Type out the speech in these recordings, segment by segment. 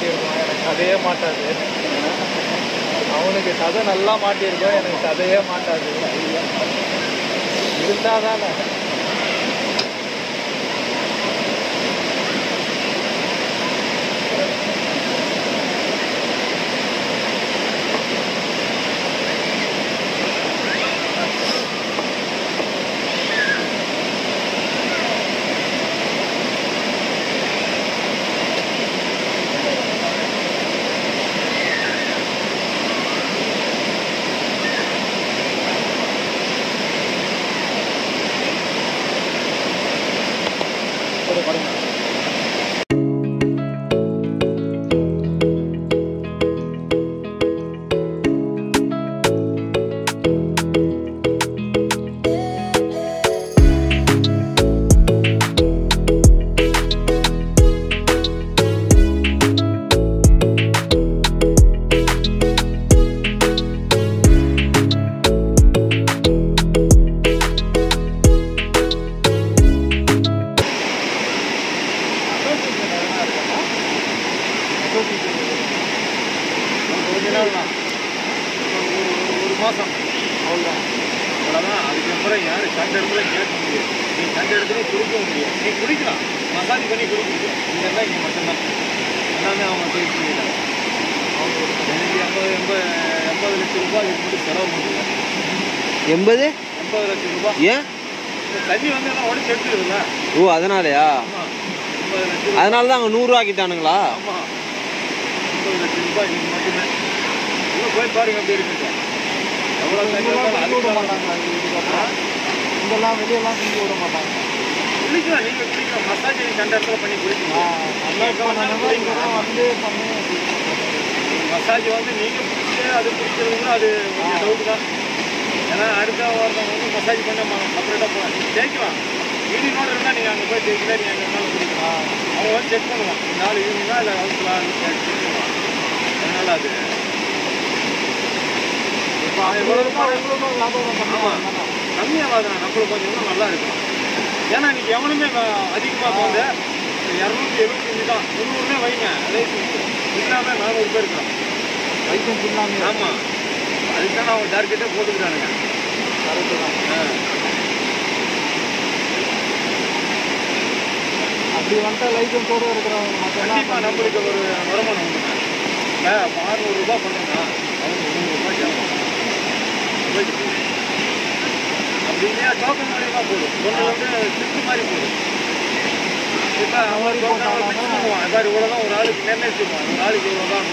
மாட்டியிருக்கோம் எனக்கு கதையே மாட்டாது. அவனுக்கு கதை நல்லா மாட்டியிருக்கோம் எனக்கு கதையே மாட்டாது. இருந்தால் தானே மாதம் அவ்வளோதான் அவ்வளோதான் அதுக்கப்புறம் யார் கண்ட இடத்துல கேட்க முடியும் நீ கண்ட இடத்துல குடிக்க முடியும் நீ குடிக்கலாம். மசாஜ் பண்ணி குடிக்க முடியும் இதெல்லாம் இங்கே மட்டும்தான். எல்லாமே அவங்க போய் பண்ணிட்டாங்க எனக்கு எண்பது எண்பது எண்பது லட்சம் ரூபாய் இதுக்கு மட்டும் செலவு பண்ணுங்க. எண்பது? எண்பது லட்சம் ரூபாய். ஏன்? தண்ணி வந்து எல்லாம் உடச்சு எடுத்துருதுல்ல ஓ அதனாலயா? அதனால தான் அங்கே நூறுரூவா ஆக்கிட்டானுங்களா ஆமாம் எண்பது லட்சம் ரூபாய் இதுக்கு மட்டுமே. போய் பாருங்க அப்படி இருக்குங்க எவ்வளோ வந்தாலும் அதுக்கு மாட்டாங்க இதெல்லாம் வெளியெல்லாம் செஞ்சு விட மாட்டாங்க. குளிக்கலாம் நீங்கள் குளிக்கலாம். மசாஜ் நீங்கள் இடத்துல பண்ணி குளிக்கலாம். நல்லா பண்ணாங்கன்னா இங்கெல்லாம் வந்து பண்ணி மசாஜ் வந்து நீங்கள் பிடிச்சி அது பிடிக்கிறதுனா அது கொஞ்சம் டவுட் தான். ஏன்னா அடுத்த ஒருத்தவங்க வந்து மசாஜ் பண்ண செப்பரேட்டாக போகலாம் நீங்கள் தேய்க்கலாம் யூனினோட இருந்தால் நீங்கள் அங்கே போய் தேய்க்கல நீங்கள் எங்கே இருந்தாலும் குடிக்கலாம் அவங்க வந்து செக் பண்ணுவான் இந்த நாலு யூனினா இல்லை ஹவுஸ்லாம் செக் பண்ணுவான் அதனால் அது இப்போ எவ்வளோ எவ்வளோ லாபம் ஆமாம் கம்மியாகாதான் நம்மளுக்கு கொஞ்சம் நல்லா இருக்கும் ஏன்னா இன்னைக்கு எவனுமே அதிகமாக வந்து இரநூத்தி எழுபத்தஞ்சு தான் முந்நூறுமே வைங்க அதே இல்லாமல் நானூறு பேர் இருக்கிறோம் லைசன்ஸ் இல்லாமல் ஆமாம் அதுக்கு தான் அவங்க டார்கெட்டே போட்டுக்கிறானுங்க கரெக்டு தான் ஆ. அப்படி வந்துட்டா லைசன்ஸோடு இருக்கிறவங்க கண்டிப்பாக நம்மளுக்கு ஒரு வருமானம் உண்டுங்க இல்லை அறுநூறுபா அப்படி டோக்கன் மூலியமாக போதும் ஒன்று வந்து ஸ்லிப்பு மாதிரி போதும் இப்போ அவன் டோக்கன் ஃபிக்ஸ் பண்ணுவான் இப்போ இவ்வளோ தான் ஒரு ஆளுக்கு நிர்ணயிச்சிருவான் ஒரு ஆளுக்கு இவ்வளோ தான்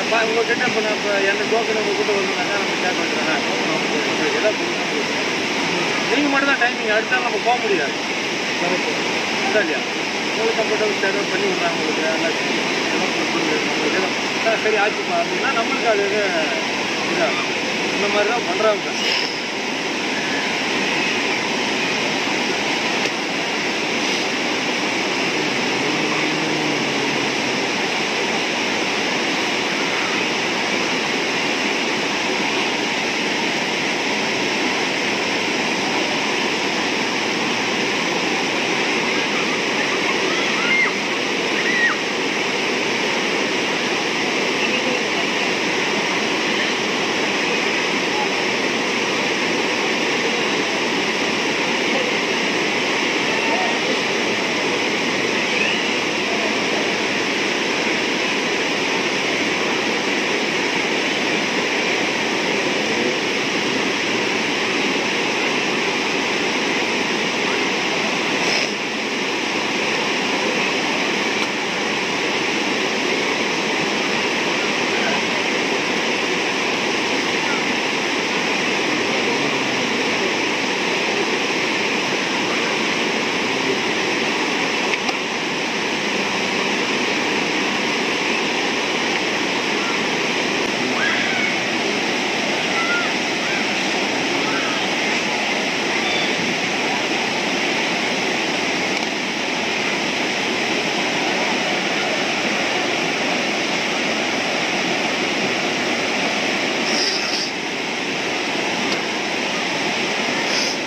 இப்போ உங்ககிட்ட இப்போ நான் இப்போ என்ன டோக்கன் உங்ககிட்ட வருதுனாக்கா நம்ம ஷேர் வேண்டியதானே டோக்கன் அவங்க எல்லாம் நீங்கள் மட்டும் தான் டைமிங் அடுத்தாலும் நம்ம போக முடியாது. இதா உங்களுக்கு கம்ஃபர்டபுள் தேவை பண்ணி விட்றாங்க உங்களுக்கு. எல்லாம் சரி. ஆச்சுப்பா. அப்படின்னா நம்மளுக்கு அது இதாகும். இந்த மாதிரி தான் பண்ணுறாங்க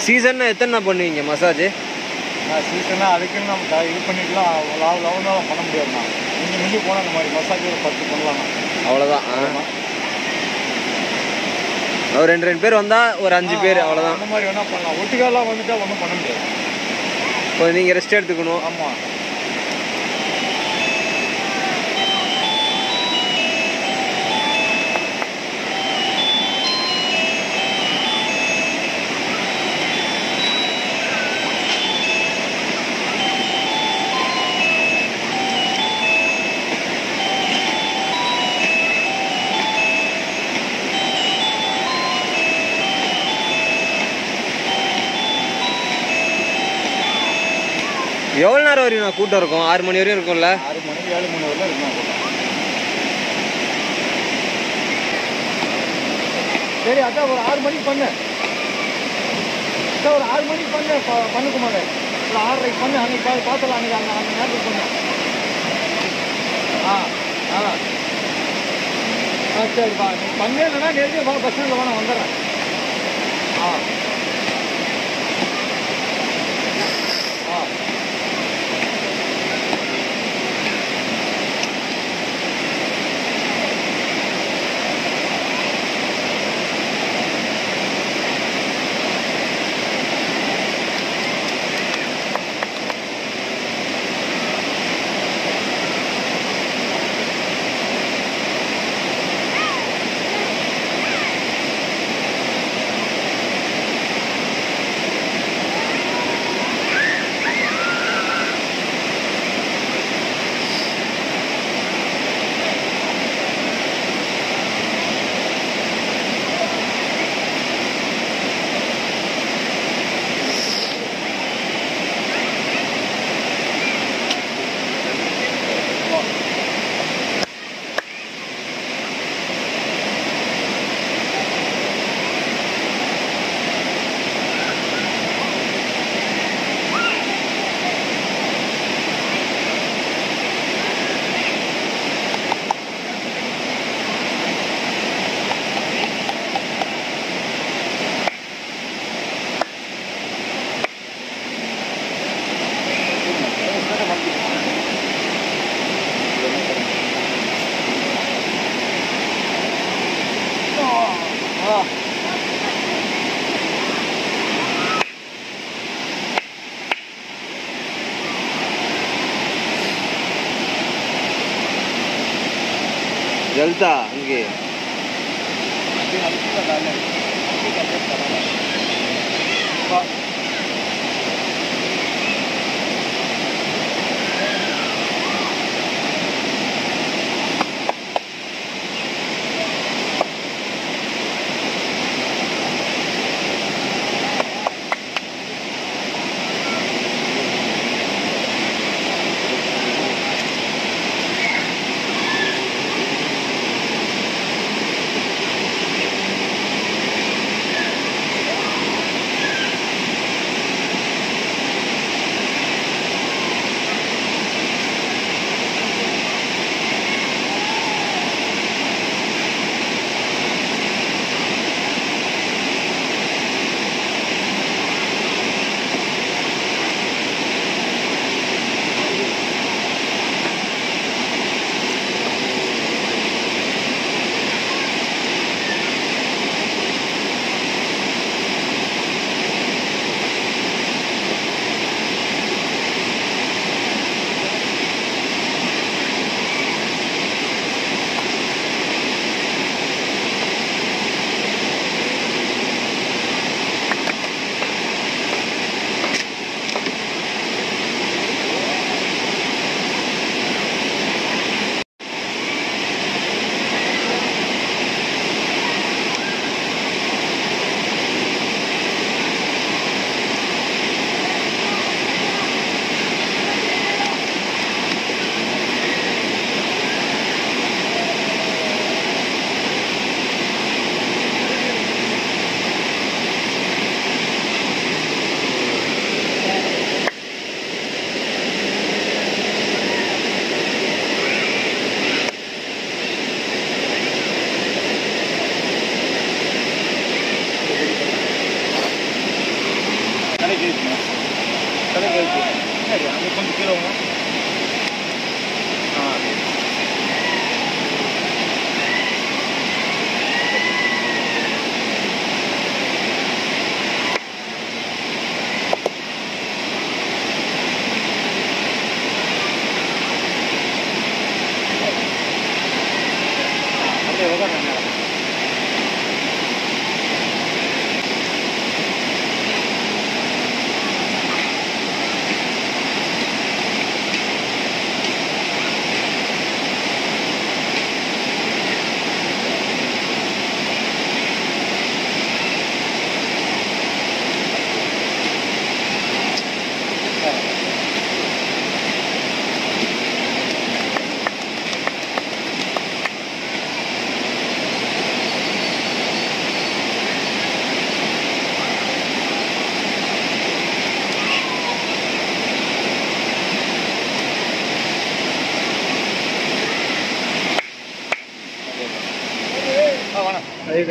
சீசன்னா எத்தனை பண்ணுவீங்க மசாஜ் சீசனாக அதுக்குன்னு நம்ம இது பண்ணிட்டுலாம் லாவ் லவ் பண்ண முடியாதுண்ணா. மிஞ்சி மிஞ்சி போனால் இந்த மாதிரி மசாஜ் ஒரு பத்து பண்ணலாம்ண்ணா அவ்வளோதான். ஒரு ரெண்டு ரெண்டு பேர் வந்தா ஒரு அஞ்சு பேர் அவ்வளோதான் அந்த மாதிரி வேணா பண்ணலாம். ஒட்டுக்காலாம் வந்துட்டா ஒன்றும் பண்ண முடியாது. நீங்கள் ரெஸ்ட் எடுத்துக்கணும். ஆமாம் எவ்வளோ நேரம் வரையும் கூட்டம் இருக்கும். ஆறு மணி வரையும் இருக்கும்ல? ஆறு மணி ஏழு மணி வரலாம் இருக்கும் சரி அதான் ஒரு ஆறு மணிக்கு பண்ணு. அதான் ஒரு ஆறு மணிக்கு பண்ணு ப- ஒரு ஆறரைக்கு பண்ணு. அன்னைக்கு பா பார்த்துலாம் அன்னைக்கு அந்த அந்த நேரத்துக்கு பண்ணு. ஆ ஆ. ஆ சரிப்பா நீ பண்ணேன்னா நேரடியாக வா பஸ் ஸ்டாண்டில் வேணா வந்துடுறேன். ஆ. ಅಲ್ತಾ ಇಂಗಿ ಅಂದ್ರೆ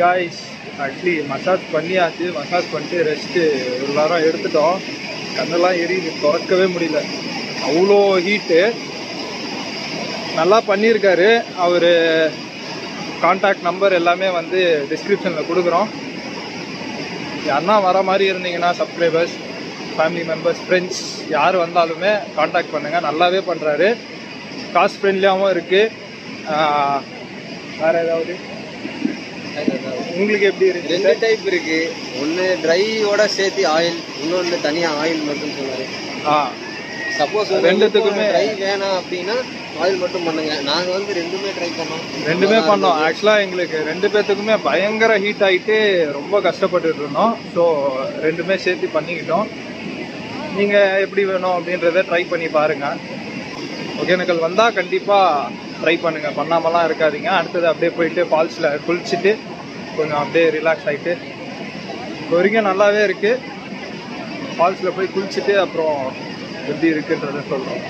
காய்ஸ் ஆக்சுவலி மசாஜ் பண்ணியாச்சு மசாஜ் பண்ணிட்டு ரெஸ்ட்டு ஒரு வாரம் எடுத்துட்டோம். கண்ணெல்லாம் எரியுது திறக்கவே முடியல. அவ்வளோ ஹீட்டு நல்லா பண்ணியிருக்காரு. அவர் காண்டாக்ட் நம்பர் எல்லாமே வந்து டிஸ்கிரிப்ஷனில் கொடுக்குறோம். யாருன்னா வர மாதிரி இருந்தீங்கன்னா சப்ஸ்கிரைபர்ஸ் ஃபேமிலி மெம்பர்ஸ் ஃப்ரெண்ட்ஸ் யார் வந்தாலுமே காண்டாக்ட் பண்ணுங்கள் நல்லாவே பண்ணுறாரு காஸ்ட் ஃப்ரெண்ட்லியாகவும் இருக்குது வேறு ஏதாவது? உங்களுக்கு எப்படி இருக்கு ரெண்டு டைப் இருக்கு. ஒன்று ட்ரையோட சேர்த்து ஆயில் இன்னொன்று தனியாக ஆயில் மட்டும் சொன்னாரு. ஆ. சப்போஸ் ரெண்டுத்துக்குமே- ட்ரை வேணாம் அப்படின்னா ஆயில் மட்டும் பண்ணுங்க. நாங்க வந்து ரெண்டுமே ட்ரை பண்ணோம். ரெண்டுமே பண்ணோம். ஆக்சுவலாக எங்களுக்கு ரெண்டு பேர்த்துக்குமே பயங்கர ஹீட் ஆகிட்டு ரொம்ப கஷ்டப்பட்டுட்டு இருந்தோம். ஸோ ரெண்டுமே சேர்த்து பண்ணிக்கிட்டோம். நீங்கள் எப்படி வேணும் அப்படின்றத ட்ரை பண்ணி பாருங்கள் ஒகேனக்கல் வந்தால் கண்டிப்பாக ட்ரை பண்ணுங்கள் பண்ணாமலாம் இருக்காதீங்க. அடுத்தது அப்படியே போயிட்டு ஃபால்ஸில் குளிச்சுட்டு கொஞ்சம் அப்படியே ரிலாக்ஸ் ஆகிட்டு இப்போ வரைக்கும் நல்லாவே இருக்குது ஃபால்ஸில் போய் குளிச்சுட்டு அப்புறம் எப்படி இருக்குன்றத சொல்கிறோம்